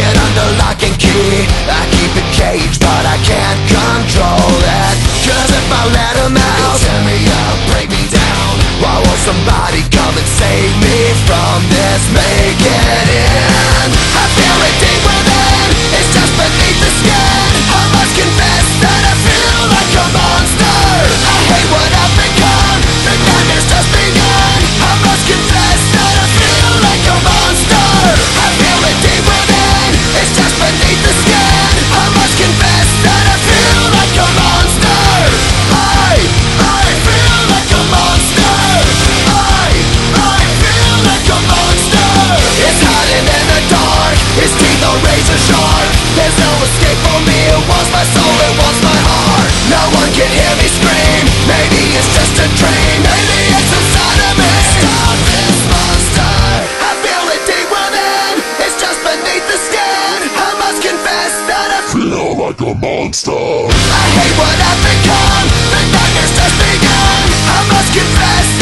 Hid under lock and key. I keep it caged but I can't control it Cause if I let him out He'll tear me up, break me down. Why won't somebody come and save me from this? Make it in Are razor sharp There's no escape for me. It wants my soul, it wants my heart. No one can hear me scream. Maybe it's just a dream. Maybe it's inside of me. Stop this monster I feel it deep within It's just beneath the skin I must confess that I Feel like a monster. I hate what I've become. The nightmare's just begun. I must confess